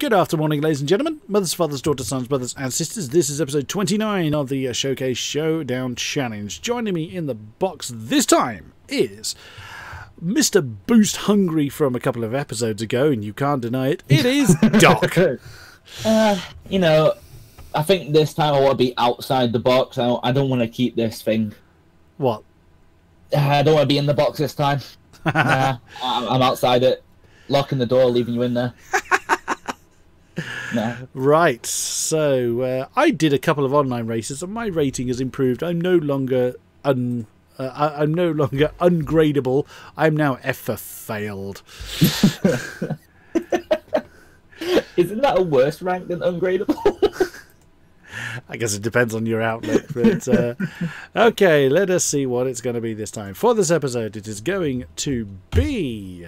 Good afternoon, ladies and gentlemen, mothers, fathers, daughters, sons, brothers, and sisters. This is episode 29 of the uh, Showcase Showdown Challenge. Joining me in the box this time is Mr. Boost Hungry from a couple of episodes ago, and you can't deny it. It is Doc. Uh, you know, I think this time I want to be outside the box. I don't, I don't want to keep this thing. what? Uh, I don't want to be in the box this time. nah, I'm, I'm outside it, locking the door, leaving you in there. nah. Right. So uh, I did a couple of online races, and my rating has improved. I'm no longer un. Uh, I'm no longer ungradable. I'm now F for failed. Isn't that a worse rank than ungradable? I guess it depends on your outlook. But uh, okay, let us see what it's going to be this time. For this episode, it is going to be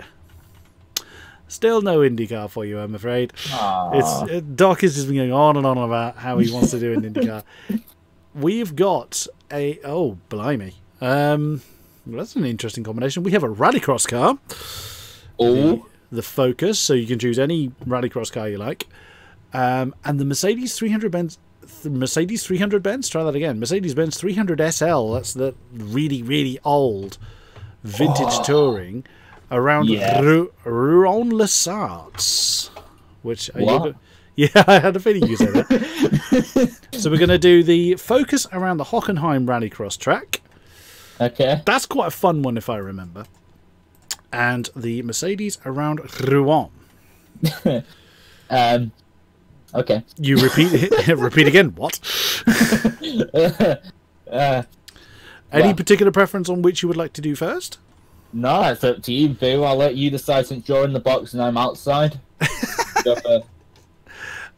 still no IndyCar for you, I'm afraid. Aw. It's uh, Doc has just been going on and on about how he wants to do an IndyCar. We've got a oh blimey, um, well, that's an interesting combination. We have a rallycross car, oh, the Focus, so you can choose any rallycross car you like, um, and the Mercedes 300 Benz. Mercedes 300 Benz. Try that again. Mercedes Benz 300 SL. That's the really really old vintage touring around Yeah. Ru- Rouen Les Essarts, which What? yeah, I had a feeling you said that. so we're going to do the focus around the Hockenheim Rallycross track. okay. That's quite a fun one if I remember. And the Mercedes around Rouen. Um, okay. You repeat repeat again. What? Uh, Any Well- particular preference on which you would like to do first? No, it's up to you, Boo. I'll let you decide since you're in the box and I'm outside.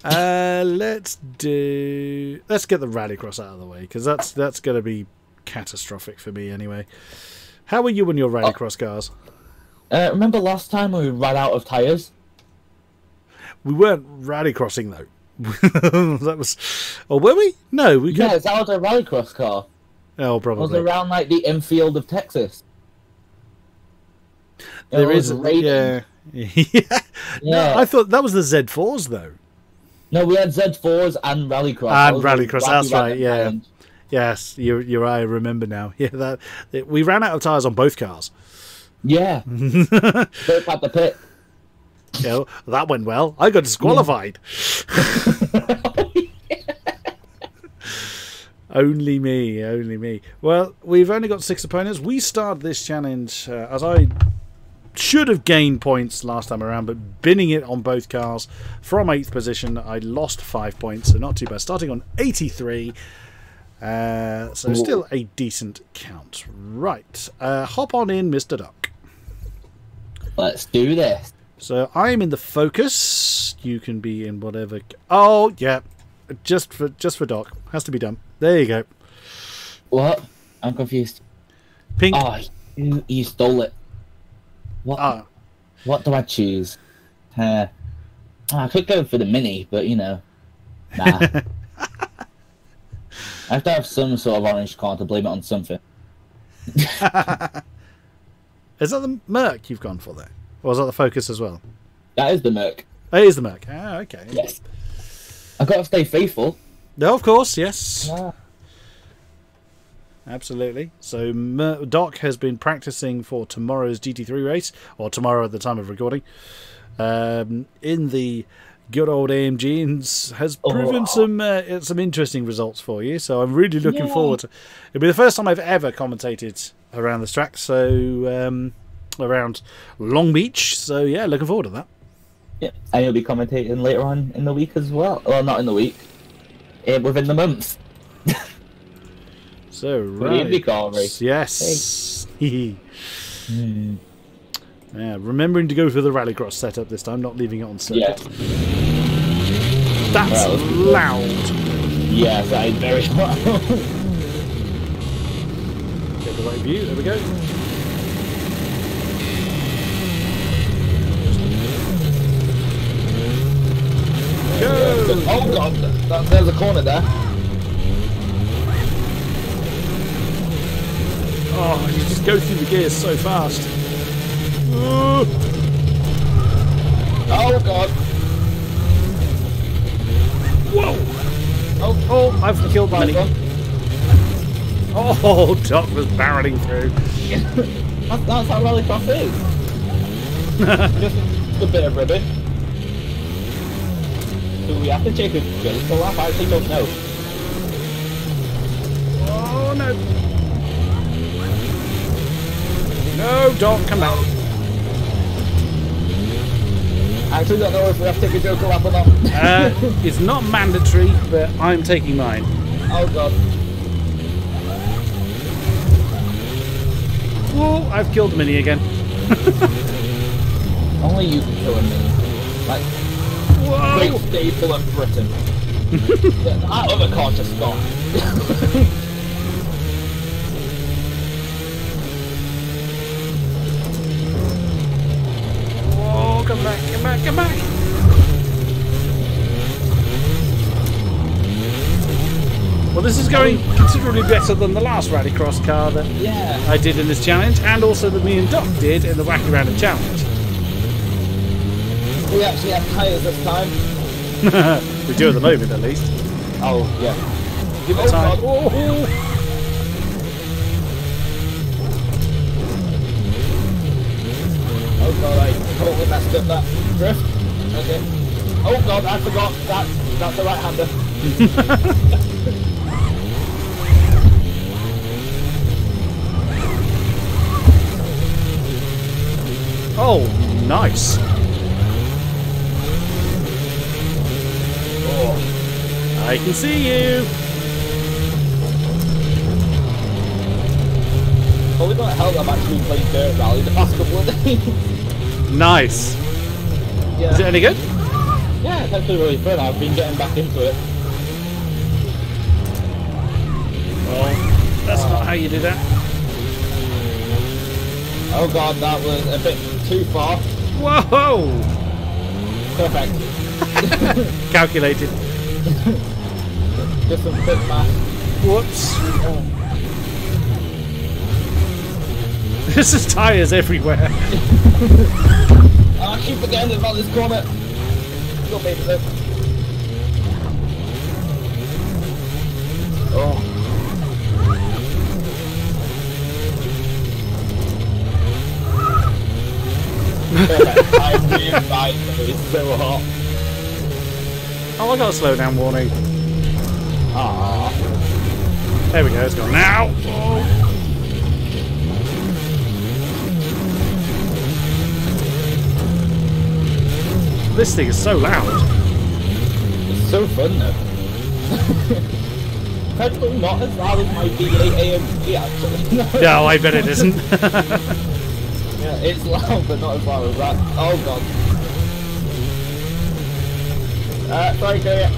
Uh, let's do. Let's get the Rallycross out of the way because that's that's going to be catastrophic for me anyway. How are you and your Rallycross cars? Uh, remember last time we ran out of tires? We weren't Rallycrossing though. that was, or were we? No, we Yeah, it's out a rallycross car. Oh, It was around like the infield of Texas. It There is. Yeah. yeah. No, I thought that was the Z4s though. No, we had Z4s and rallycross. And rallycross, that's right, yeah. challenge. Yes, you're, you're right. I remember now. Yeah, that, that we ran out of tires on both cars. Yeah. Both at the pit. You know, that went well. I got disqualified. only me, only me. Well, we've only got six opponents. We start this challenge uh, as I should have gained points last time around, but binning it on both cars from eighth position, I lost five points, so not too bad. Starting on 83. Uh, so still a decent count. Right. Uh, hop on in, Mr. Duck. Let's do this. So I'm in the focus. You can be in whatever. Oh yeah, just for just for Doc has to be done. There you go. What? I'm confused. Pink. Oh, you, you stole it. What? Ah, What do I choose? Uh, I could go for the mini, but you know, nah. I have to have some sort of orange car to blame it on something. is that the Merc you've gone for there, or is that the Focus as well? That is the Merc. Oh, it is the Merc. Ah, okay. Yes. I've got to stay faithful. No, of course, yes, Ah. Absolutely. So Mer- Doc has been practicing for tomorrow's GT3 race, or tomorrow at the time of recording, um, in the good old AMG, and has proven Oh. some uh, some interesting results for you. So I'm really looking Yay. forward. to It'll be the first time I've ever commentated around this track, so um, around Long Beach. So yeah, looking forward to that. Yeah. And you'll be commentating later on in the week as well. Well, not in the week. Eh, within the month. So right, IndyCar race. yes. Hmm. Yeah, remembering to go for the rallycross setup this time, not leaving it on Yeah. circuit. That's Well, loud. Yes, I very well. Get the right view. There we go. Go! oh god, that, there's a corner there. Oh, you just go through the gears so fast. Oh, oh god. Whoa! Oh, oh, I've killed Buddy. Oh, Doc was barreling through. that's, that's how Rallycross is. just a bit of ribbon. Do we have to take a drill for lap? I actually don't know. Oh no! No, don't come back. I actually don't know if we have to take a joker lap or not. Uh, it's not mandatory, but I'm taking mine. oh god. Whoa, I've killed Minnie again. Only you can kill me. Like, Whoa! great staple of Britain. that other car just stopped. Come back, come back, come back! Well, this is going considerably better than the last Rallycross car that yeah. I did in this challenge, and also that me and Doc did in the Wacky Random Challenge. We actually have tyres this time. we do at the moment, at least. Oh, yeah. Give it Oh, time. God. Oh, Oh god, I totally messed up that drift. Okay. Oh god, I forgot that that's the right hander. oh, nice. Oh. I can see you. Probably gonna help I'm actually playing Dirt Rally the past couple of days. Nice. yeah. Is it any good? yeah, it's actually really fun. I've been getting back into it. Well, that's not how you do that. Oh god, that was a bit too far. Whoa! Perfect. Calculated. Just some quick math. Whoops. Oh. There's just tyres everywhere. I keep forgetting about this corner. Go baby look. Oh. I'm being right, it's so hot. Oh, I got a slow down warning. Ah. There we go, it's gone now. Oh. This thing is so loud. It's so fun though. Practically not as loud as my V8 AMG actually. No. No, I bet it isn't. Yeah, it's loud, but not as loud as that. Oh god. Uh, sorry, go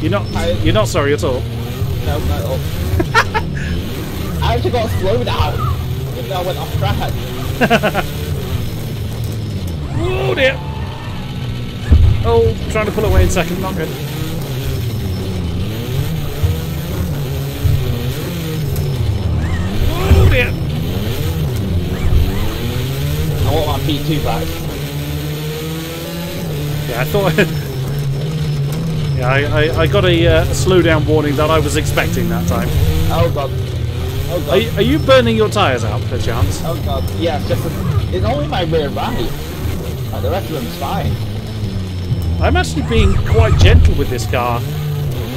you're not. You're not sorry at all. No, not at all. I actually got slowed down. Even though I went off track. Oh dear. Oh, trying to pull away in second. Not good. Oh dear. I want my P2 back. Yeah, I thought. yeah, I, I, I got a, uh, a slow down warning that I was expecting that time. Oh god. Oh god. Are, you- are you burning your tyres out, per chance? Oh god. Yeah, it's just a, it's only my rear right. Like the rest of them's fine. I'm actually being quite gentle with this car,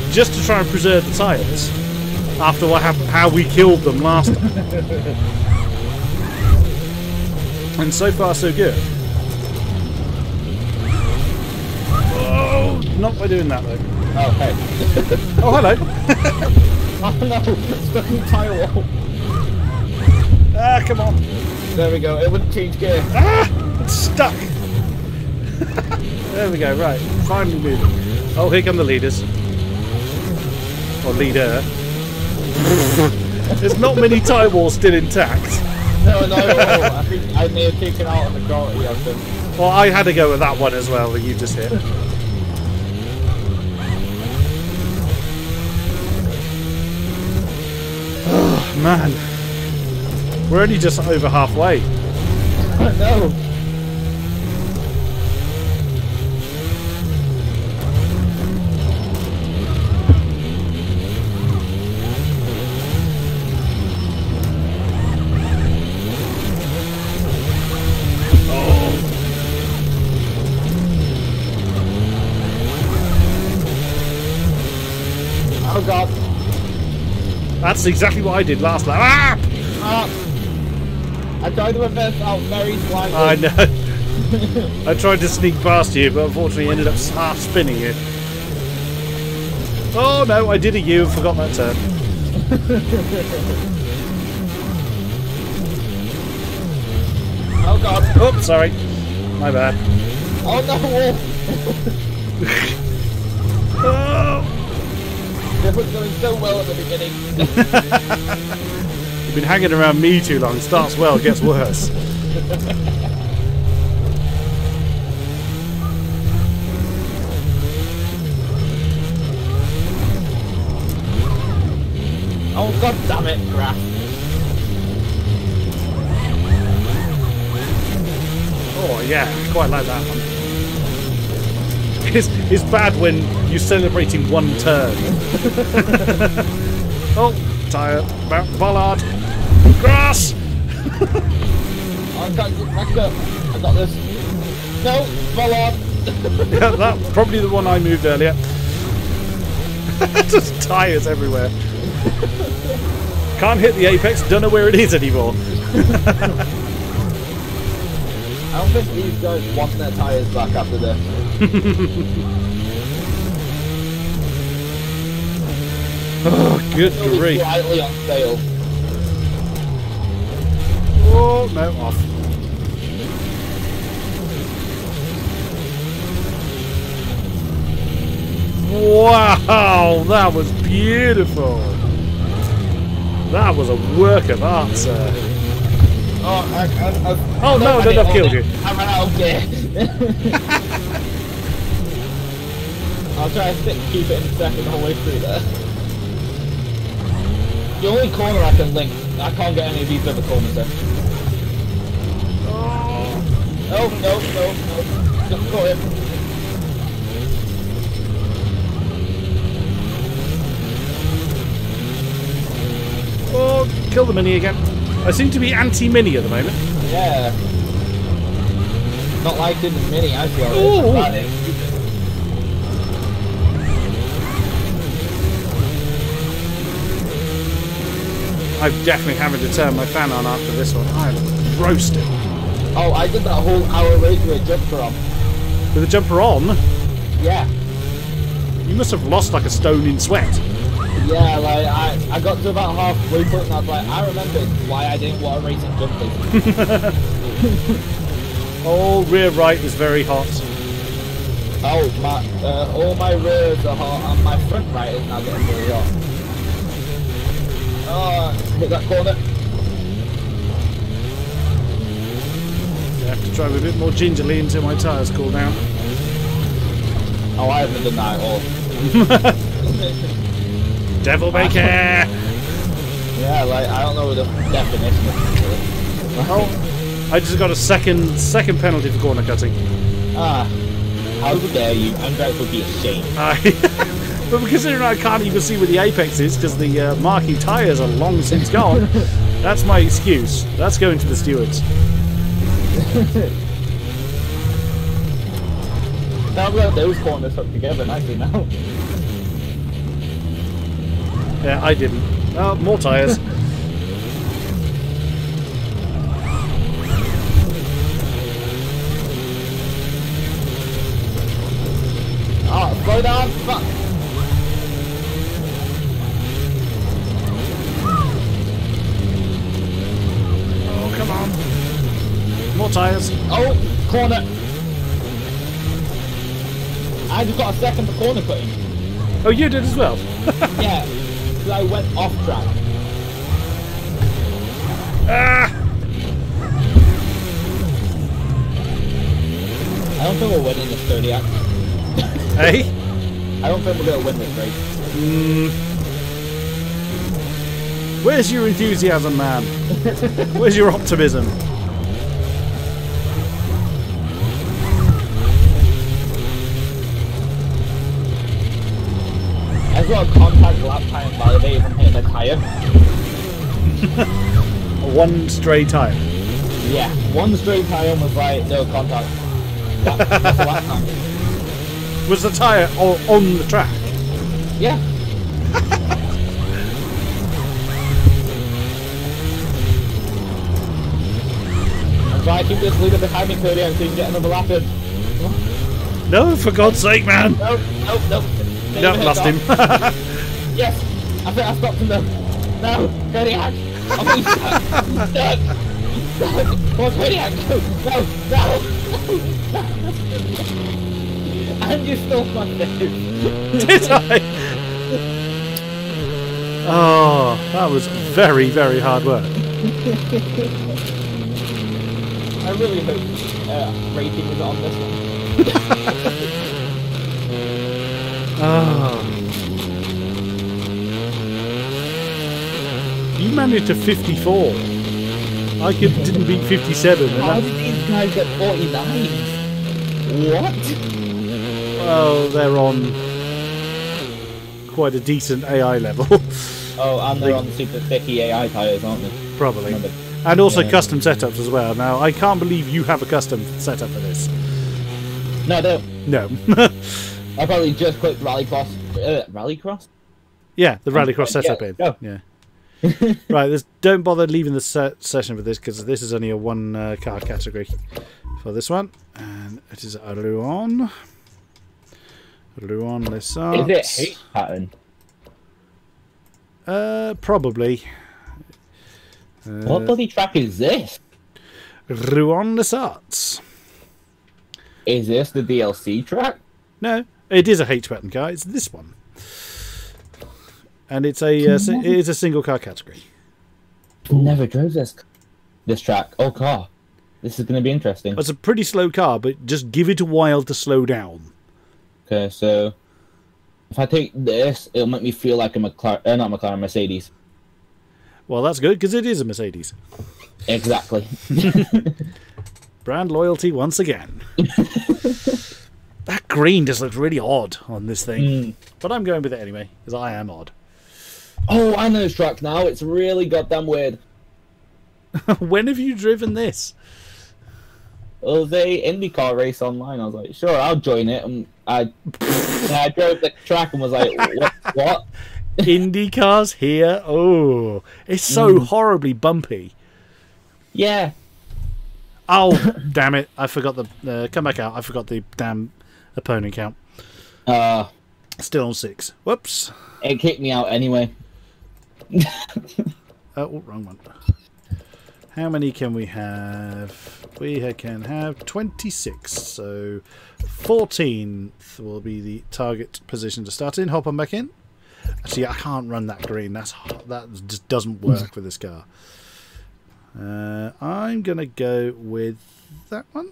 just to try and preserve the tyres. After what hap- how we killed them last time. and so far, so good. Oh, not by doing that though. Oh hey. Oh, hello. oh no, stuck in the tire wall. ah, come on. There we go. It wouldn't change gear. Ah, it's stuck. There we go. Right, finally moving. Oh, here come the leaders. Or leader. There's not many tie walls still intact. No, no, no. I think I may have taken out of the majority of them. Well, I had to go with that one as well that you just hit. oh, man. We're only just over halfway. no. That's exactly what I did last lap. Ah! Ah. I tried to reverse out very slightly. I know. I tried to sneak past you, but unfortunately ended up half spinning you. Oh no, I did a U and forgot that turn. Oh god. Oops, sorry. My bad. Oh no, This was going so well at the beginning. You've been hanging around me too long. Starts well, gets worse. oh god damn it, Graf. Oh yeah, quite like that one. It's, it's bad when you're celebrating one turn. oh, tire, Mount Bollard, grass. I can't get back up. I got this. No, Bollard. Yeah, that probably the one I moved earlier. Just tires everywhere. Can't hit the apex. Don't know where it is anymore. I don't think these guys want their tyres back after this. Oh, good grief! slightly on sale. Oh no, off. Wow, that was beautiful. That was a work of art, sir. Oh, I, I, I, Oh, no, no, no, all killed it. you. I ran out of gear. I'll try to stick, keep it in second all the whole way through there. The only corner I can link, I can't get any of these other corners there. No, no, no, no. Just go in. Oh, kill the mini again. I seem to be anti-mini at the moment. Yeah. Not like in the mini, I feel. Ooh. I'm definitely having to turn my fan on after this one. I'm roasted. Oh, I did that whole hour race with a jumper on. With the jumper on, Yeah. you must have lost like a stone in sweat. Yeah, like I, I got to about halfway point and I was like, I remembered why I didn't want to race in jumpers. Oh, rear right is very hot. oh, my, uh, all my rears are hot and my front right is now getting really hot. Oh, hit that corner. I have to drive a bit more gingerly until my tyres cool down. Oh, I haven't done that at all. Devil may care! yeah, like, I don't know the definition of it. Oh, I just got a second second penalty for corner cutting. Ah, how dare you? Andrex would be ashamed. I, but considering I can't even see where the apex is because the uh, marquee tyres are long since gone, that's my excuse. That's going to the stewards. Now got those corners hooked together nicely now. Yeah, I didn't. Oh, more tyres. Oh, slow down, fuck. Tyres. Oh, corner. I just got a second for corner cutting. Oh, you did as well. Yeah, because I went off track. ah! I don't think we're winning this 30 act. Hey? I don't think we're going to win this race. Mm. Where's your enthusiasm, man? Where's your optimism? I got a contact lap time by the even hitting the tire. one stray tire. Yeah, one stray tire was right, no contact. Lap, was the tire on the track? Yeah. Right, keep this leader behind me, Cody, so you can get another lap in. No, for God's sake, man! Nope, nope, nope. No, lost him. Yes! I think I stopped him though. No! Kodiak! I'm stuck! He's stuck! No! Come Kodiak! No! No! No! And you stole my name! Did I? Oh, that was very, very hard work. I really hope uh, rating is on this one. Oh. You managed to 54. I could, didn't beat 57. How that, did these guys get 49? What? well, they're on quite a decent AI level, Oh, and they're on super thicky AI tires, aren't they? probably. Remember. And also Yeah. custom setups as well. Now, I can't believe you have a custom setup for this. No, no. No. I probably just clicked Rallycross. Uh, Rallycross? yeah, the Rallycross Yeah, setup in. go. Yeah. right, this, don't bother leaving the se- session for this because this is only a one uh, car category for this one. And it is a Rouen. Rouen Les Is it H pattern? Uh, probably. what Uh, bloody track is this? Rouen Les Essarts. Is this the DLC track? No, it is a H pattern car. It's this one. And it's a uh, si- it is a single car category. Never drove this this track. Oh, car. This is going to be interesting. It's a pretty slow car, but just give it a while to slow down. Okay, so if I take this, it'll make me feel like a McLaren, uh, not McLaren, Mercedes. Well, that's good because it is a Mercedes. Exactly. Brand loyalty once again. that green just looks really odd on this thing, Mm. but I'm going with it anyway because I am odd. Oh, I know this track now. It's really goddamn weird. when have you driven this? Was a IndyCar race online. I was like, sure, I'll join it. And I, I drove the track and was like, what? what? Indy cars here. Oh, it's so horribly bumpy. Yeah. Oh, damn it! I forgot the uh, come back out. I forgot the damn opponent count. Uh, Still on six. Whoops. it kicked me out anyway. Oh, wrong one. How many can we have? We can have 26. So 14th will be the target position to start in. Hop on back in. Actually, I can't run that green. That's that just doesn't work with this car. Uh, I'm gonna go with that one.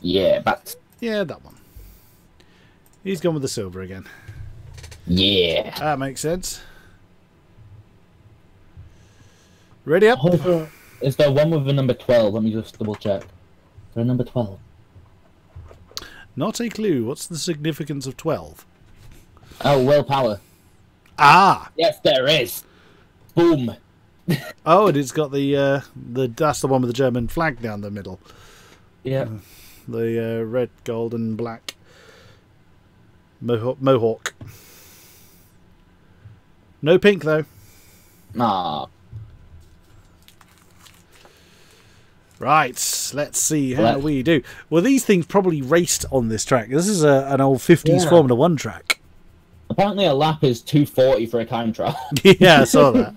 Yeah, but Yeah, that one. He's gone with the silver again. yeah. That makes sense. Ready up? Oh, Is there one with the number 12? Let me just double check. Is there a number 12? Not a clue. What's the significance of 12? Oh, Will Power. Ah! Yes, there is. Boom. Oh, and it's got the uh, the that's the one with the German flag down the middle. Yeah. The uh, red, gold, and black Mohawk. Mohawk. No pink though. Ah. Right, let's see how Left. we do. Well, these things probably raced on this track. This is a, an old 50s Yeah. Formula One track. Apparently, a lap is 240 for a time trial. yeah, I saw that.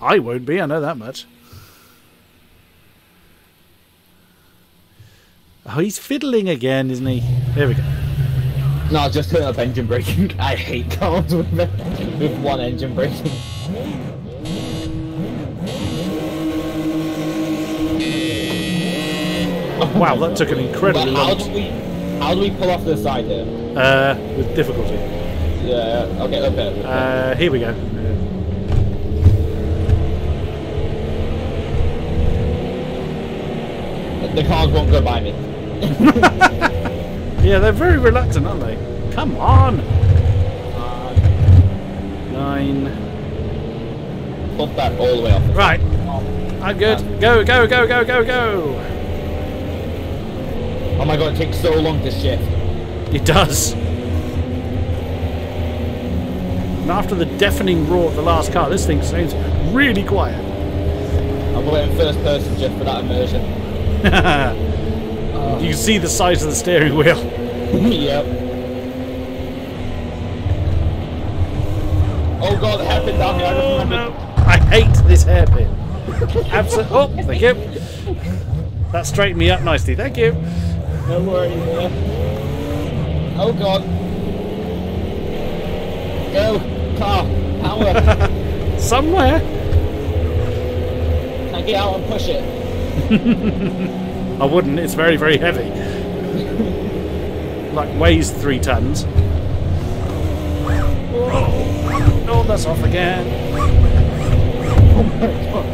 I won't be, I know that much. Oh, he's fiddling again, isn't he? There we go. no, just turn up engine braking. I hate cars with, with one engine braking. Wow, that took an incredibly But how long do we how do we pull off the side here? uh, with difficulty. Yeah. Okay. Okay. Uh, here we go. the cars won't go by me. Yeah, they're very reluctant, aren't they? Come on! Nine. Pump that all the way off. Right, I'm good. Go, go, go, go, go, go! Oh my god, it takes so long to shift. It does. And after the deafening roar of the last car, this thing seems really quiet. I'm in first person just for that immersion. you can see the size of the steering wheel. yep. Oh god, the hairpin down here. I just Oh remembered. no! I hate this hairpin. Absolutely. Oh, thank you. That straightened me up nicely. Thank you. No worries there. Oh god. Go, car, power. Somewhere. I get out and push it? I wouldn't. It's very, very heavy. like weighs three tons. Oh, oh that's off again. Oh my god.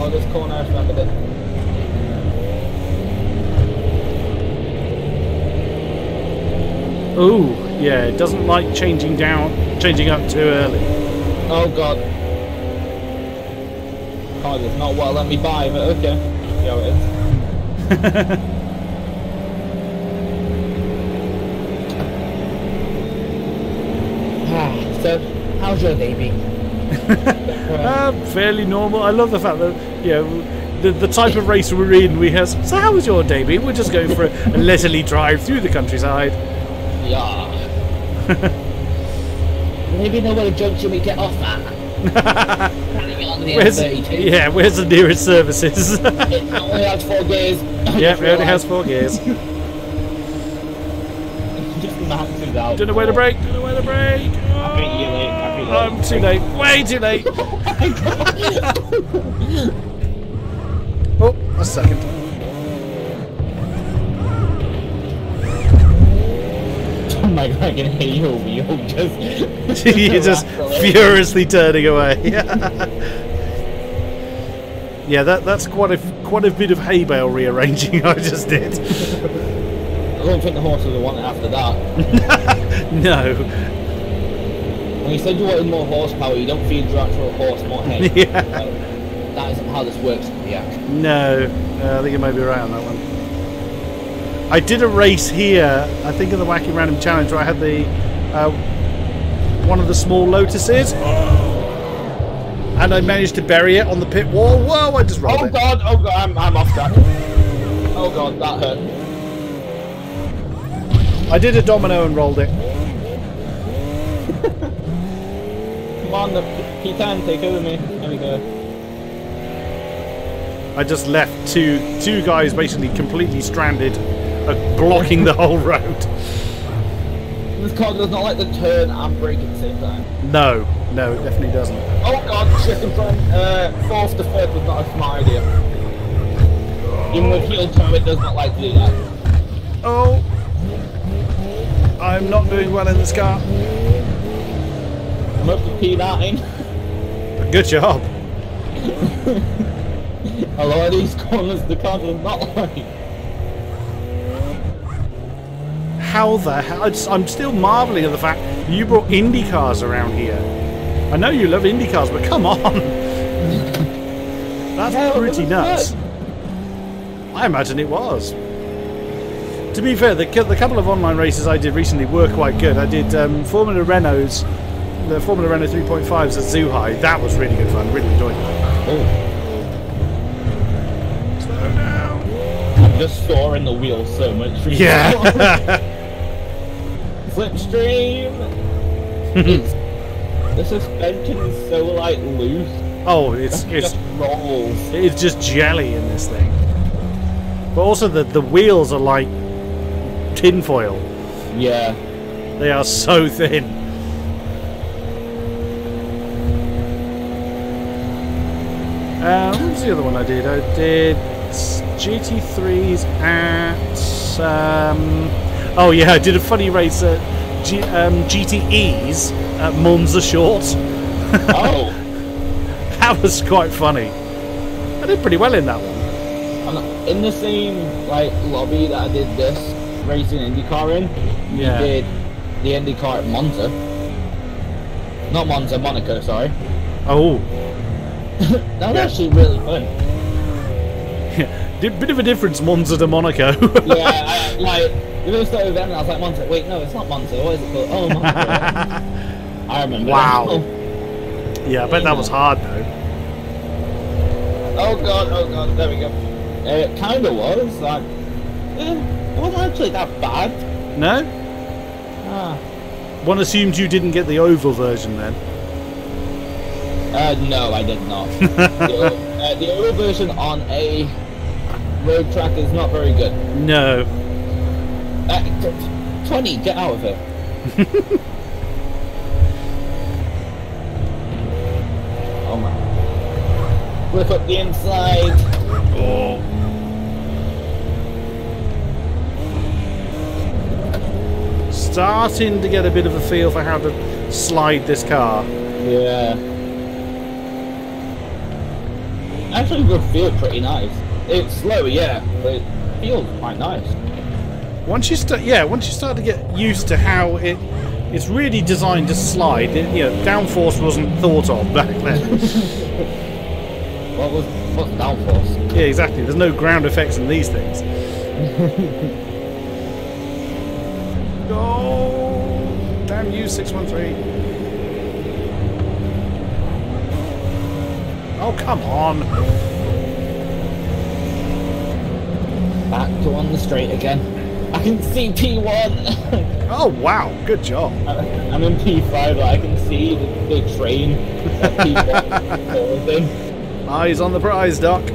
Oh, this corner, I it. Ooh, yeah. It doesn't like changing down, changing up too early. Oh god. Oh, that's not what let me buy, but okay. Yeah, how it is. Ah, so, how's your day been? Uh, fairly normal. I love the fact that you know the the type of race we're in. We have. So how was your day? been? We're just going for a, a leisurely drive through the countryside. Yeah. Maybe know where the junction we get off at. Trying to get onto the Where's yeah? Where's the nearest services? It only has four gears. yeah, it only has four gears. Just maxes out. Don't know where to brake. Don't know where to brake. I think you're late. I think you're I'm too late. Way too late. oh, a oh, second. Oh my god, I can hear your wheel just. You're just furiously turning away. yeah, that that's quite a quite a bit of hay bale rearranging I just did. I don't think the horses will want it after that. No. When you said you wanted more horsepower, you don't feed your actual horse more hay. Yeah. Like, that isn't how this works, yeah. No, uh, I think it might be right on that one. I did a race here, I think in the Wacky Random Challenge, where I had the uh, one of the small lotuses, and I managed to bury it on the pit wall. Whoa! I just rolled Oh it. god, oh god, I'm, I'm off track. Oh god, that hurt. I did a domino and rolled it. Come on, the P- P10, take over me. There we go. I just left two two guys basically completely stranded, uh, blocking the whole road. This car does not like to turn and brake at the same time. No, no, it definitely doesn't. Oh god, shifting from uh, fourth to fifth was not a smart idea. Even with heel toe, it does not like to do that. Oh, I'm not doing well in this car. I'm up to P9. Good job. A lot of these corners, the car does not like. How the hell? I just- I'm still marveling at the fact you brought Indy cars around here. I know you love Indy cars, but come on. That's Yeah, pretty nuts. I imagine it was. To be fair, the, the couple of online races I did recently were quite good. I did um, Formula Renault's, the Formula Renault 3.5s at Zhuhai. That was really good fun. Really enjoyed it. Oh, Slow down. I'm just soaring the wheel so much. Yeah. Slipstream. the suspension is so like loose. oh, it's It it's just rolls. It's just jelly in this thing. But also the the wheels are like tinfoil. Yeah. They are so thin. Uh, what was the other one I did? I did GT3s at. Um, oh yeah, I did a funny race at G, um, GTEs at Monza Short. Oh. That was quite funny. I did pretty well in that one. And in the same like lobby that I did this racing IndyCar in, Yeah. did the IndyCar at Monza. Not Monza, Monaco, sorry. Oh, That was Yeah. actually really fun. Di- bit of a difference, Monza to Monaco. Yeah, I, like, we first started with them and I was like, Monza, wait, no, it's not Monza, what is it called? Oh, Monaco. I remember. Wow. that. Yeah, I bet that was hard though. Oh god, oh god, there we go. It kind of was, like, eh, it wasn't actually that bad. No? Ah. One assumed you didn't get the oval version then. Uh, no, I did not. the, uh, the oval version on a road track is not very good. No. Uh, t- t- 20, get out of it. oh my. Flip up the inside. Oh. Starting to get a bit of a feel for how to slide this car. Yeah. Actually, would feel pretty nice. It's slow, yeah, but it feels quite nice. Once you start, yeah, once you start to get used to how it, it's really designed to slide. It, you know, downforce wasn't thought of back then. What was what's downforce? yeah, exactly. There's no ground effects in these things. Go! Damn you, six one three. Oh come on! Back to on the straight again. I can see P1. Oh wow, good job. I'm in P5, but I can see the, the train at P1. Eyes on the prize, Doc.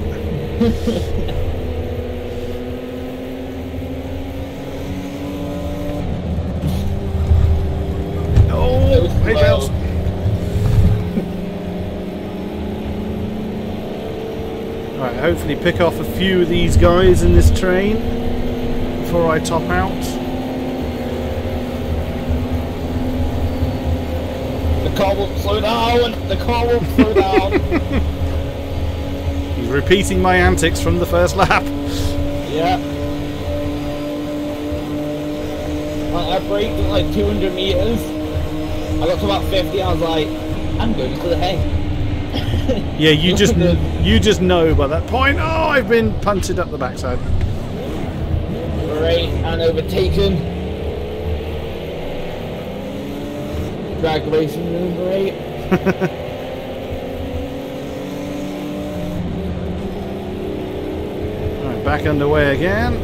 Oh, hey, hopefully pick off a few of these guys in this train before I top out. The car won't slow down. The car won't slow down. He's repeating my antics from the first lap. yeah. Like, I braked at like 200 meters. I got to about 50. I was like, I'm going to the hay. Yeah, you just you just know by that point. Oh, I've been punted up the backside. Great, and overtaken. Drag racing number eight. Back underway again.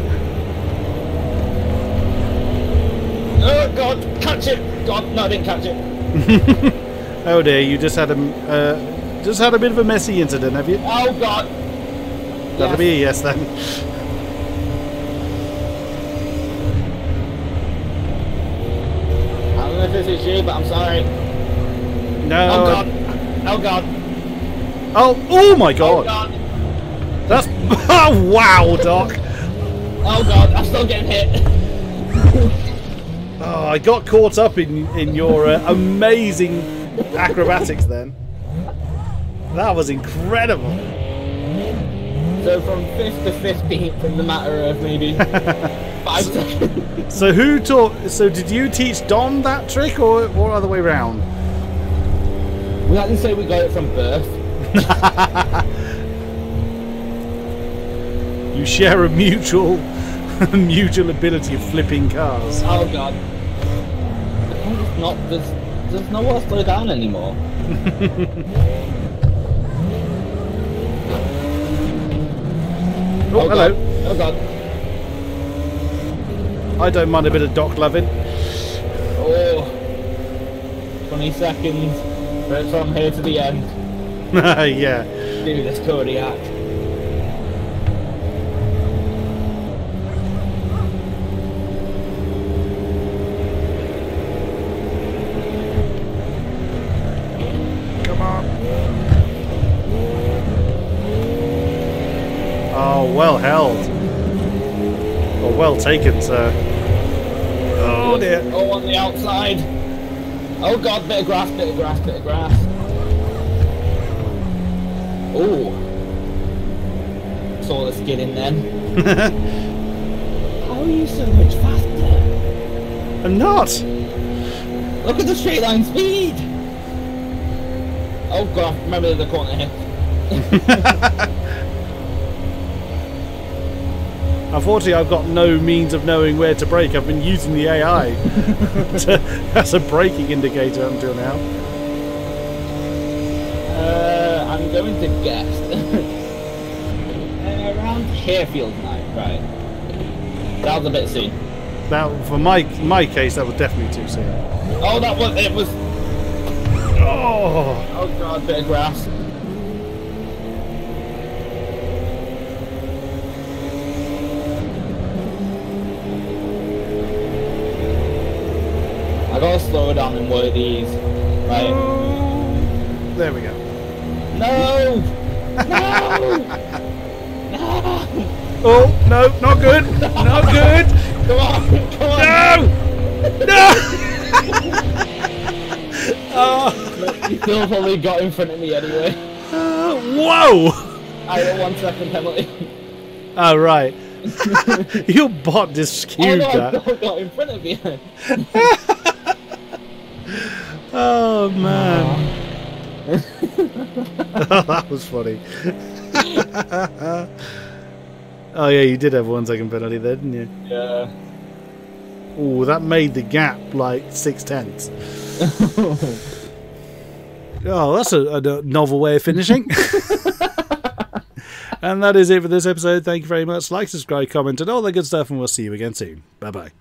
Oh god, catch it! God, no, I didn't catch it. Oh dear, you just had a uh, just had a bit of a messy incident, have you? Oh god. That'll Yes. be a yes then. I don't know if this is you, but I'm sorry. No. Oh god. Oh god. Oh, oh my god. Oh god. That's oh wow, Doc. Oh god, I'm still getting hit. Oh, I got caught up in in your uh, amazing acrobatics then. That was incredible. So from 5th to 15th in the matter of maybe 5 seconds. So who taught? So did you teach Don that trick, or or other way round? We like to say we got it from birth. You share a mutual mutual ability of flipping cars. Oh god. The point is not, there's, there's nowhere to slow down anymore. Oh, oh, hello. God. Oh god. I don't mind a bit of dock loving. Oh. 20 seconds. But from here to the end. yeah. Do this Kodiak. Well held. Or well taken, sir. Oh dear. Oh, on the outside. Oh god, bit of grass, bit of grass, bit of grass. Oh. Saw the skid in then. How are you so much faster? I'm not. Look at the straight line speed! Oh god, remember the corner here. Unfortunately, I've got no means of knowing where to brake. I've been using the AI to, as a braking indicator until now. I'm going to guess. uh, around here feels nice, right? That was a bit soon. That for my my case, that was definitely too soon. Oh, that was it was. Oh, Oh god, bit of grass. I gotta slow down in one of these. Right. there we go. No! No! no! Oh no, not good, not good. Come on! Come on! No, no. oh, You still probably got in front of me anyway. uh, whoa. I got one second penalty. Oh right. Your bot just skewed no, I that. still got in front of you. Oh man. oh, that was funny. oh yeah, you did have one second penalty there, didn't you? Yeah. Oh, that made the gap like six tenths. Oh, that's a, a novel way of finishing. and that is it for this episode. Thank you very much. Like, subscribe, comment, and all that good stuff, and we'll see you again soon. Bye bye.